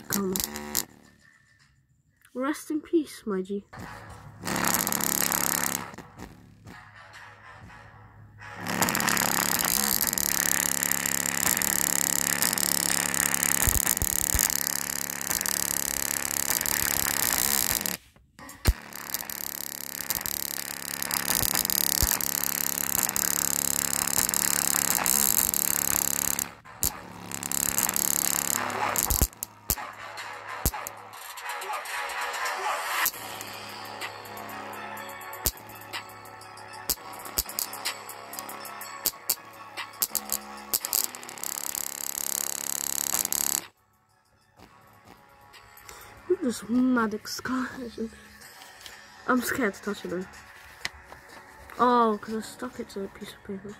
come. Rest in peace, my G. This mad excursion. I'm scared to touch it though. Oh, because I stuck it to a piece of paper.